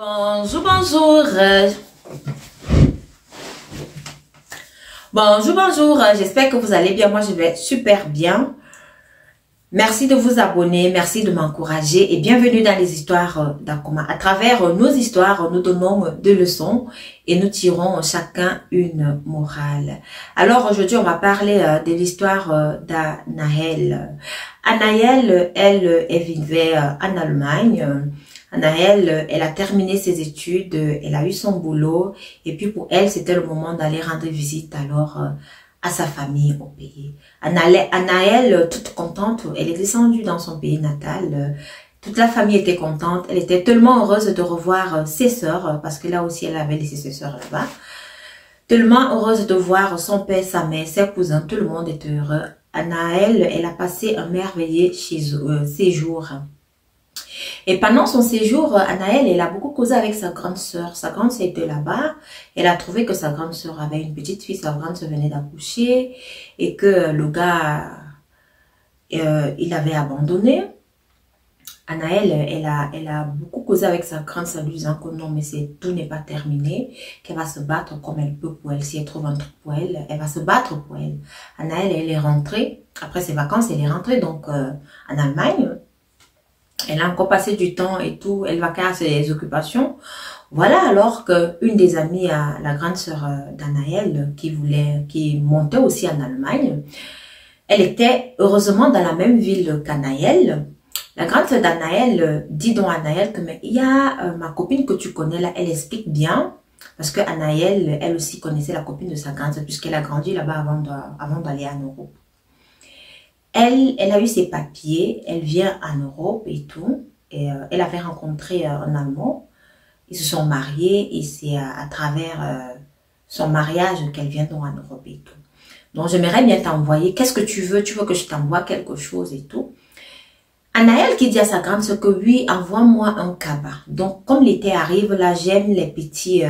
Bonjour, bonjour. Bonjour, bonjour. J'espère que vous allez bien. Moi, je vais super bien. Merci de vous abonner, merci de m'encourager et bienvenue dans les histoires d'Akoma. À travers nos histoires, nous donnons des leçons et nous tirons chacun une morale. Alors aujourd'hui, on va parler de l'histoire d'Anaël. Anaël, elle, elle vivait en Allemagne. Anaël, elle a terminé ses études, elle a eu son boulot et puis pour elle, c'était le moment d'aller rendre visite alors à sa famille au pays. Anaël, toute contente, elle est descendue dans son pays natal. Toute la famille était contente. Elle était tellement heureuse de revoir ses sœurs, parce que là aussi, elle avait laissé ses sœurs là-bas. Tellement heureuse de voir son père, sa mère, ses cousins, tout le monde était heureux. Anaël, elle a passé un merveilleux séjour. Et pendant son séjour, Anaël, elle a beaucoup causé avec sa grande sœur. Sa grande sœur était là-bas. Elle a trouvé que sa grande sœur avait une petite fille. Sa grande sœur venait d'accoucher. Et que le gars, euh, il avait abandonné. Anaël, elle a, elle a beaucoup causé avec sa grande sœur, lui disant que non, mais c'est tout n'est pas terminé, qu'elle va se battre comme elle peut pour elle. Si elle trouve un truc pour elle, elle va se battre pour elle. Anaël, elle est rentrée. Après ses vacances, elle est rentrée donc euh, en Allemagne. Elle a encore passé du temps et tout. Elle va faire ses occupations. Voilà alors que une des amies à la grande sœur d'Anaël qui voulait, qui montait aussi en Allemagne, elle était heureusement dans la même ville qu'Anaël. La grande sœur d'Anaël dit donc à Anaël que mais il y a euh, ma copine que tu connais là, elle explique bien parce que Anaël, elle aussi connaissait la copine de sa grande sœur puisqu'elle a grandi là-bas avant avant d'aller en Europe. Elle, elle a eu ses papiers, elle vient en Europe et tout. Et, euh, elle avait rencontré euh, un Allemand. Ils se sont mariés et c'est à, à, travers euh, son mariage qu'elle vient donc en Europe et tout. Donc j'aimerais bien t'envoyer. Qu'est-ce que tu veux? Tu veux que je t'envoie quelque chose et tout? Anaël qui dit à sa grande soeur que oui, envoie-moi un cabas. Donc comme l'été arrive, là j'aime les petits,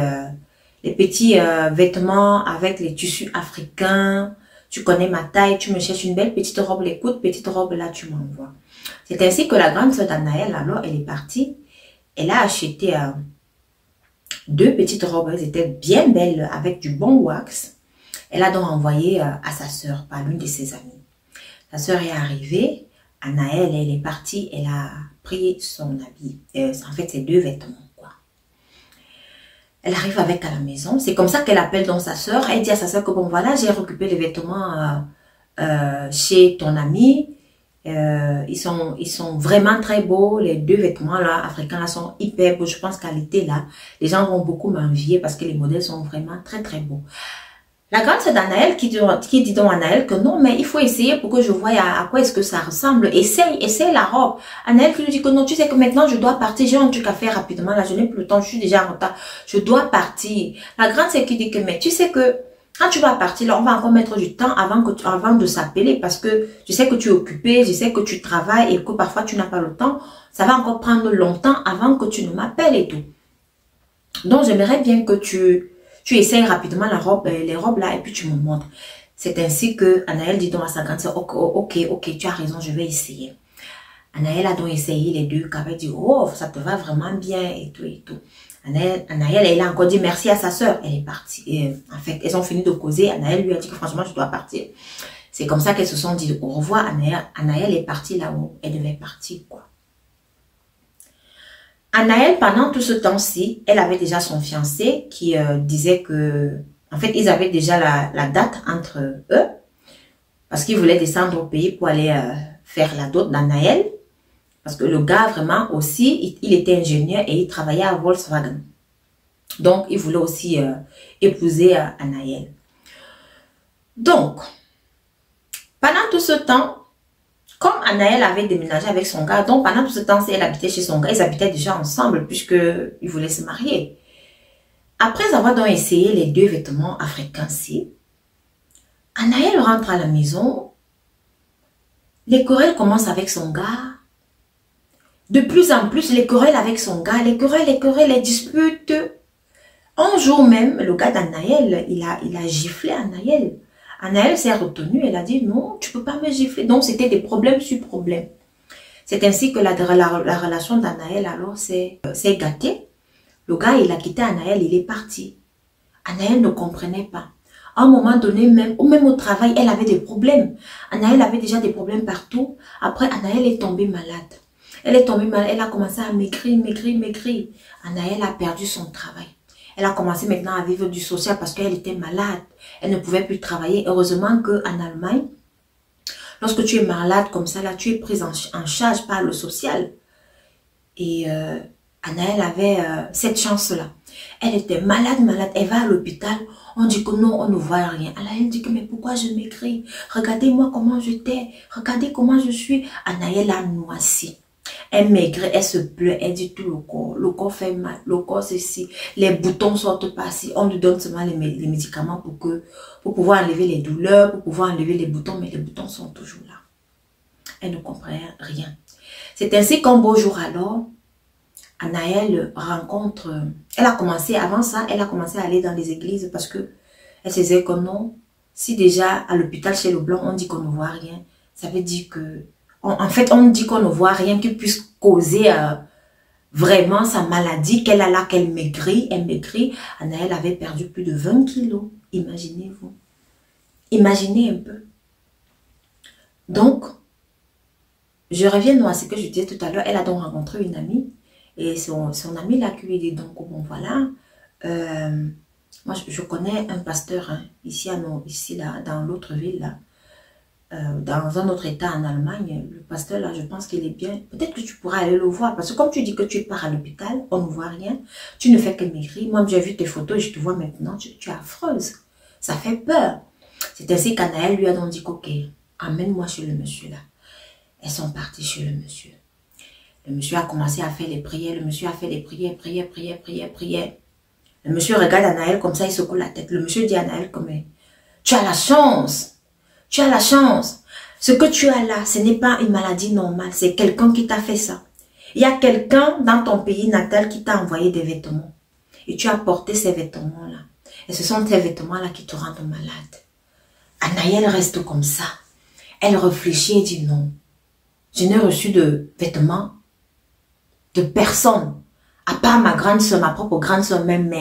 les petits vêtements avec les tissus africains tu connais ma taille, tu me cherches une belle petite robe, écoute, petite robe là, tu m'envoies. C'est ainsi que la grande sœur d'Anaël, alors, elle est partie. Elle a acheté euh, deux petites robes, elles étaient bien belles, avec du bon wax. Elle a donc envoyé euh, à sa sœur, par l'une de ses amies. Sa sœur est arrivée, Anaël, elle est partie, elle a pris son habit, euh, en fait, ses deux vêtements. Elle arrive avec à la maison. C'est comme ça qu'elle appelle donc sa soeur. Elle dit à sa soeur que bon voilà, j'ai récupéré les vêtements euh, euh, chez ton ami. Euh, ils sont ils sont vraiment très beaux. Les deux vêtements là africains là sont hyper beaux. Je pense qu'à l'été là, les gens vont beaucoup m'envier parce que les modèles sont vraiment très très beaux. La grande c'est d'Anaël qui, dit donc à Anaël que non, mais il faut essayer pour que je voie à, quoi est-ce que ça ressemble. Essaye, essaye la robe. Anaël qui lui dit que non, tu sais que maintenant je dois partir, j'ai un truc à faire rapidement, là je n'ai plus le temps, je suis déjà en retard, je dois partir. La grande c'est qui dit que mais tu sais que quand tu vas partir, là, on va encore mettre du temps avant que avant de s'appeler parce que je sais que tu es occupé, je sais que tu travailles et que parfois tu n'as pas le temps. Ça va encore prendre longtemps avant que tu ne m'appelles et tout. Donc j'aimerais bien que tu tu essayes rapidement la robe, euh, les robes là et puis tu me montres. C'est ainsi que Anaël dit donc à sa grande soeur, ok, ok, tu as raison, je vais essayer. Anaël a donc essayé les deux, avait dit, oh, ça te va vraiment bien et tout et tout. Anaël, elle a encore dit merci à sa soeur. Elle est partie. Et, en fait, elles ont fini de causer. Anaël lui a dit que franchement, je dois partir. C'est comme ça qu'elles se sont dit au revoir. Anaël, Anaël est partie là où elle devait partir, quoi. Anaël, pendant tout ce temps-ci, elle avait déjà son fiancé qui euh, disait que, en fait, ils avaient déjà la, date entre eux parce qu'ils voulaient descendre au pays pour aller euh, faire la dot d'Anaël. Parce que le gars, vraiment, aussi, il, il, était ingénieur et il travaillait à Volkswagen. Donc, il voulait aussi euh, épouser Anaël. Donc, pendant tout ce temps, comme Anaël avait déménagé avec son gars, donc pendant tout ce temps, elle habitait chez son gars, ils habitaient déjà ensemble puisqu'ils voulaient se marier. Après avoir donc essayé les deux vêtements africains-ci, Anaël rentre à la maison. Les querelles commencent avec son gars. De plus en plus, les querelles avec son gars, les querelles, les querelles, les disputes. Un jour même, le gars d'Anaël, il a, il a giflé Anaël. Anaël s'est retenue, elle a dit non, tu peux pas me gifler. Donc c'était des problèmes sur problèmes. C'est ainsi que la, la, relation d'Anaël alors s'est gâtée. Le gars, il a quitté Anaël, il est parti. Anaël ne comprenait pas. À un moment donné, même, même au travail, elle avait des problèmes. Anaël avait déjà des problèmes partout. Après, Anaël est tombée malade. Elle est tombée malade, elle a commencé à m'écrire, m'écrire, m'écrire. Anaël a perdu son travail. Elle a commencé maintenant à vivre du social parce qu'elle était malade. Elle ne pouvait plus travailler. Heureusement qu'en Allemagne, lorsque tu es malade comme ça, tu es prise en, charge par le social. Et euh, Anaël avait euh, cette chance-là. Elle était malade, malade. Elle va à l'hôpital. On dit que non, on ne voit rien. Elle dit que mais pourquoi je m'écris? Regardez-moi comment j'étais. Regardez comment je suis. Anaël a noissi. Elle maigrit, elle se pleure, elle dit tout le corps. Le corps fait mal, le corps c'est ici. Les boutons sortent pas si. On lui donne seulement les, médicaments pour que, pour pouvoir enlever les douleurs, pour pouvoir enlever les boutons, mais les boutons sont toujours là. Elle ne comprend rien. C'est ainsi qu'un beau jour alors, Anaël rencontre, elle a commencé, avant ça, elle a commencé à aller dans les églises parce que elle se disait que non, si déjà à l'hôpital chez le blanc, on dit qu'on ne voit rien, ça veut dire que en fait, on dit qu'on ne voit rien qui puisse causer euh, vraiment sa maladie, qu'elle a là, qu'elle maigrit, elle maigrit. Anaël avait perdu plus de 20 kilos. Imaginez-vous. Imaginez un peu. Donc, je reviens à ce que je disais tout à l'heure. Elle a donc rencontré une amie. Et son, son amie l'a lui donc, bon voilà, euh, moi je, connais un pasteur hein, ici, à ici là, dans l'autre ville. Euh, dans un autre état en Allemagne, le pasteur là, je pense qu'il est bien. Peut-être que tu pourras aller le voir. Parce que comme tu dis que tu pars à l'hôpital, on ne voit rien. Tu ne fais que maigrir. Moi, j'ai vu tes photos je te vois maintenant. Tu, es affreuse. Ça fait peur. C'est ainsi qu'Anaël lui a donc dit, ok, amène-moi chez le monsieur là. Elles sont parties chez le monsieur. Le monsieur a commencé à faire les prières. Le monsieur a fait les prières, prières, prières, prières, prières. Le monsieur regarde Anaël comme ça, il secoue la tête. Le monsieur dit à Anaël comme, tu as la chance tu as la chance. Ce que tu as là, ce n'est pas une maladie normale. C'est quelqu'un qui t'a fait ça. Il y a quelqu'un dans ton pays natal qui t'a envoyé des vêtements. Et tu as porté ces vêtements-là. Et ce sont ces vêtements-là qui te rendent malade. Anaïel reste comme ça. Elle réfléchit et dit non. Je n'ai reçu de vêtements de personne. À part ma grande soeur, ma propre grande soeur, même.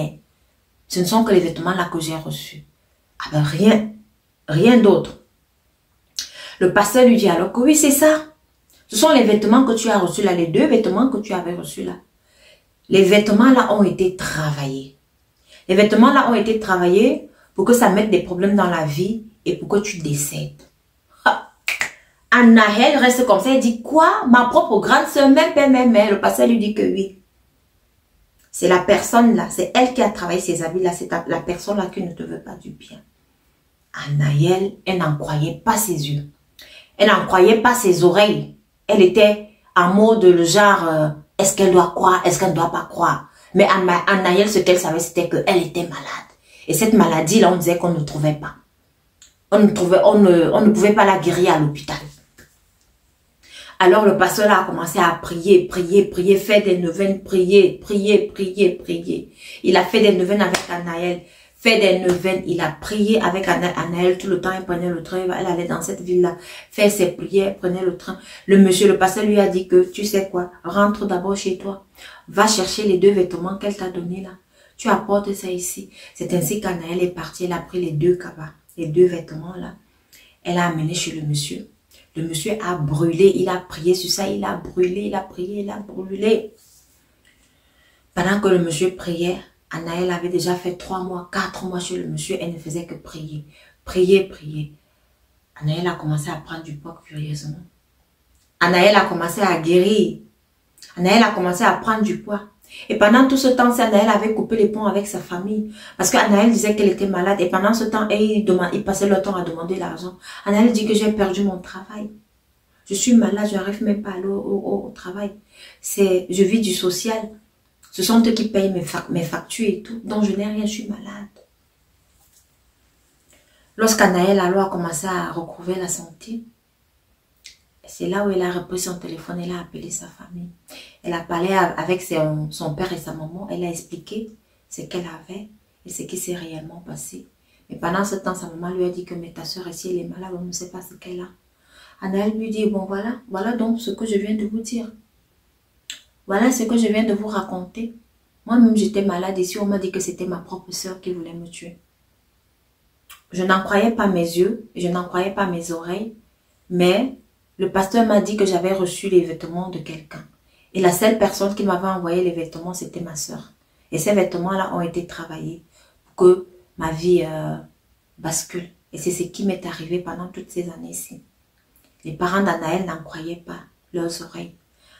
Ce ne sont que les vêtements-là que j'ai reçus. Ah ben rien, rien d'autre. Le pasteur lui dit alors que oui, c'est ça. Ce sont les vêtements que tu as reçus là, les deux vêtements que tu avais reçus là. Les vêtements là ont été travaillés. Les vêtements là ont été travaillés pour que ça mette des problèmes dans la vie et pour que tu décèdes. Anahel reste comme ça, elle dit quoi? Ma propre grande soeur, même père, même. Le pasteur lui dit que oui. C'est la personne là, c'est elle qui a travaillé ces habits là, c'est la personne là qui ne te veut pas du bien. Anaël, elle n'en croyait pas ses yeux. Elle n'en croyait pas ses oreilles. Elle était en mode le genre, euh, est-ce qu'elle doit croire, est-ce qu'elle ne doit pas croire? Mais Anaël, ce qu'elle savait, c'était qu'elle était malade. Et cette maladie-là, on disait qu'on ne trouvait pas. On ne pouvait pas la guérir à l'hôpital. Alors le pasteur a commencé à prier, prier, prier, faire des neuvaines, prier, prier, prier, prier. Il a fait des neuvaines avec Anaël fait des neuvaines, il a prié avec Anaël tout le temps, il prenait le train, elle allait dans cette ville-là, faire ses prières, prenait le train. Le monsieur, le pasteur lui a dit que, tu sais quoi, rentre d'abord chez toi, va chercher les deux vêtements qu'elle t'a donnés là, tu apportes ça ici. C'est ainsi qu'Anaël est partie, elle a pris les deux cabas, les deux vêtements là, elle a amené chez le monsieur. Le monsieur a brûlé, il a prié sur ça, il a brûlé, il a prié, il a brûlé. Pendant que le monsieur priait, Anaël avait déjà fait trois mois, quatre mois chez le monsieur. Elle ne faisait que prier, prier, prier. Anaël a commencé à prendre du poids curieusement. Anaël a commencé à guérir. Anaël a commencé à prendre du poids. Et pendant tout ce temps, Anaël avait coupé les ponts avec sa famille. Parce qu'Anaël disait qu'elle était malade. Et pendant ce temps, il, il passait le temps à demander l'argent. Anaël dit que j'ai perdu mon travail. Je suis malade, je n'arrive même pas à aller au, travail. C'est, je vis du social. Ce sont eux qui payent mes, factures et tout. Donc je n'ai rien, je suis malade. Lorsqu'Anaël a commencé à recouvrir la santé, c'est là où elle a repris son téléphone, elle a appelé sa famille. Elle a parlé avec son, père et sa maman, elle a expliqué ce qu'elle avait et ce qui s'est réellement passé. Mais pendant ce temps, sa maman lui a dit que mais ta soeur ici, elle est malade, on ne sait pas ce qu'elle a. Anaël lui dit, bon voilà, voilà donc ce que je viens de vous dire. Voilà ce que je viens de vous raconter. Moi-même, j'étais malade ici. On m'a dit que c'était ma propre soeur qui voulait me tuer. Je n'en croyais pas mes yeux, je n'en croyais pas mes oreilles, mais le pasteur m'a dit que j'avais reçu les vêtements de quelqu'un. Et la seule personne qui m'avait envoyé les vêtements, c'était ma soeur. Et ces vêtements-là ont été travaillés pour que ma vie euh, bascule. Et c'est ce qui m'est arrivé pendant toutes ces années-ci. Les parents d'Anaël n'en croyaient pas leurs oreilles.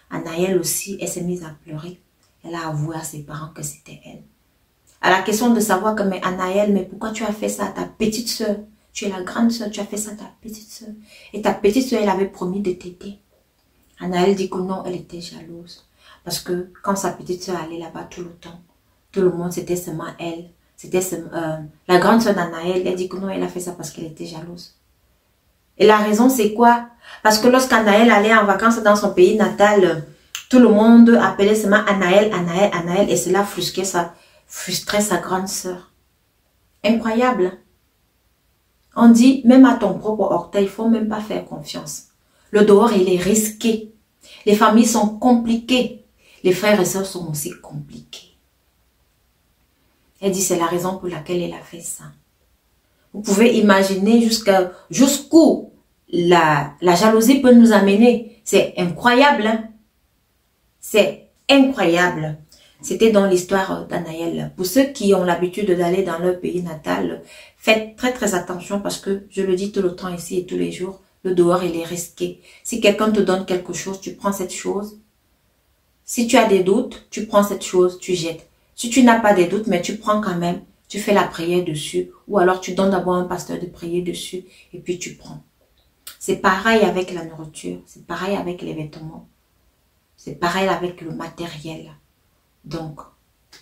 Anaël aussi, elle s'est mise à pleurer. Elle a avoué à ses parents que c'était elle. À la question de savoir que, mais Anaël, mais pourquoi tu as fait ça? À ta petite soeur Tu es la grande soeur, tu as fait ça à ta petite soeur. Et ta petite soeur, elle avait promis de t'aider. Anaël dit que non, elle était jalouse. Parce que quand sa petite soeur allait là-bas tout le temps, tout le monde, c'était seulement elle. C'était euh, la grande soeur d'Anaël. Elle dit que non, elle a fait ça parce qu'elle était jalouse. Et la raison, c'est quoi? Parce que lorsqu'Anaël allait en vacances dans son pays natal, tout le monde appelait seulement Anaël, Anaël, Anaël, et cela frustrait sa, frustrait sa grande sœur. Incroyable. On dit, même à ton propre orteil, il faut même pas faire confiance. Le dehors, il est risqué. Les familles sont compliquées. Les frères et sœurs sont aussi compliqués. Elle dit, c'est la raison pour laquelle elle a fait ça. Vous pouvez imaginer jusqu'à jusqu'où la, la jalousie peut nous amener. C'est incroyable. Hein. C'est incroyable. C'était dans l'histoire d'Anaël. Pour ceux qui ont l'habitude d'aller dans leur pays natal, faites très très attention parce que je le dis tout le temps ici et tous les jours, le dehors il est risqué. Si quelqu'un te donne quelque chose, tu prends cette chose. Si tu as des doutes, tu prends cette chose, tu jettes. Si tu n'as pas des doutes, mais tu prends quand même, tu fais la prière dessus, ou alors tu donnes d'abord un pasteur de prier dessus, et puis tu prends. C'est pareil avec la nourriture, c'est pareil avec les vêtements, c'est pareil avec le matériel. Donc,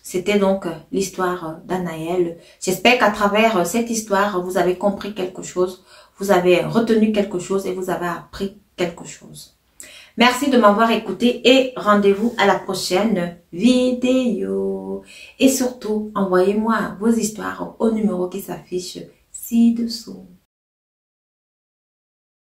c'était donc euh, l'histoire euh, d'Anaël. J'espère qu'à travers euh, cette histoire, vous avez compris quelque chose, vous avez retenu quelque chose et vous avez appris quelque chose. Merci de m'avoir écouté et rendez-vous à la prochaine vidéo. Et surtout, envoyez-moi vos histoires au numéro qui s'affiche ci-dessous.